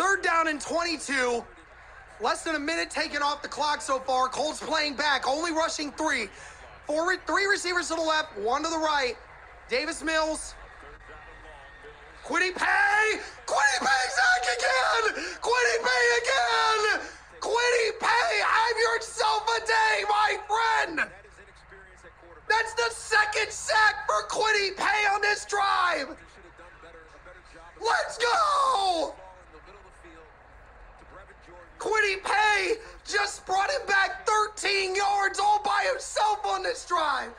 Third down and 22. Less than a minute taken off the clock so far. Colts playing back, only rushing three. Four, three receivers to the left, one to the right. Davis Mills. Kwity Paye! Kwity Paye sack again! Kwity Paye again! Kwity Paye, have yourself a day, my friend! That's the second sack for Kwity Paye on this drive! Let's go! Kwity Paye just brought him back 13 yards all by himself on this drive.